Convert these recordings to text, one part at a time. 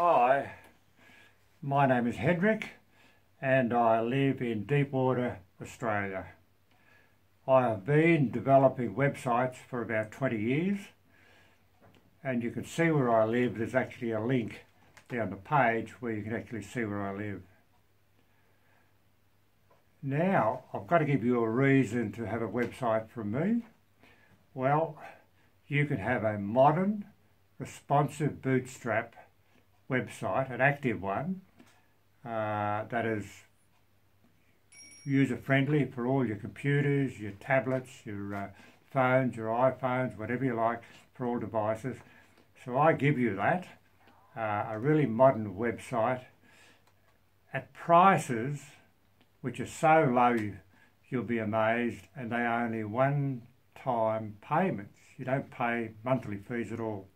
Hi, my name is Hendrik and I live in Deepwater, Australia. I have been developing websites for about 20 years and you can see where I live. There's actually a link down the page where you can actually see where I live. Now, I've got to give you a reason to have a website from me. Well, you can have a modern, responsive bootstrap website, an active one, uh, that is user-friendly for all your computers, your tablets, your uh, phones, your iPhones, whatever you like, for all devices. So I give you that, uh, a really modern website at prices which are so low you'll be amazed and they are only one-time payments. You don't pay monthly fees at all.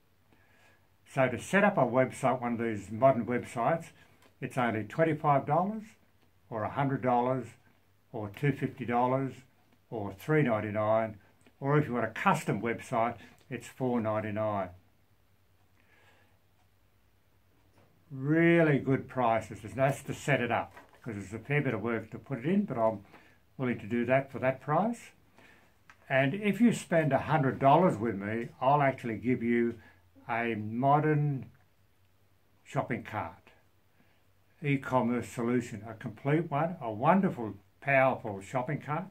So to set up a website, one of these modern websites, it's only $25 or $100 or $250 or $3.99 or if you want a custom website, it's $4.99. Really good prices, and that's to set it up because it's a fair bit of work to put it in, but I'm willing to do that for that price. And if you spend $100 with me, I'll actually give you a modern shopping cart e-commerce solution, a complete one, a wonderful, powerful shopping cart,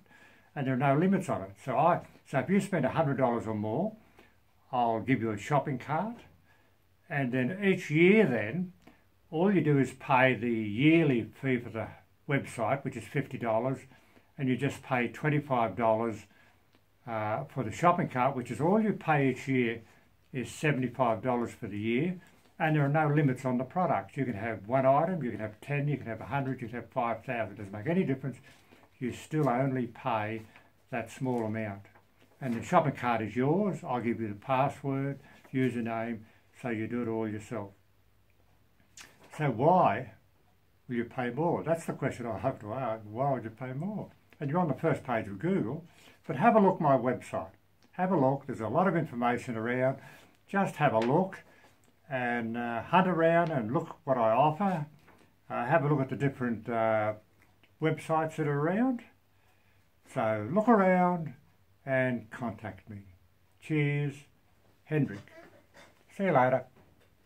and there are no limits on it. So I, so if you spend hundred dollars or more, I'll give you a shopping cart, and then each year, then all you do is pay the yearly fee for the website, which is fifty dollars, and you just pay twenty-five dollars uh, for the shopping cart, which is all you pay each year is $75 for the year and there are no limits on the products. You can have one item, you can have 10, you can have 100, you can have 5,000. It doesn't make any difference. You still only pay that small amount. And the shopping cart is yours. I'll give you the password, username, so you do it all yourself. So why will you pay more? That's the question I have to ask. Why would you pay more? And you're on the first page of Google, but have a look my website. Have a look. There's a lot of information around just have a look and uh, hunt around and look what I offer. Uh, have a look at the different uh, websites that are around. So look around and contact me. Cheers, Hendrik. See you later.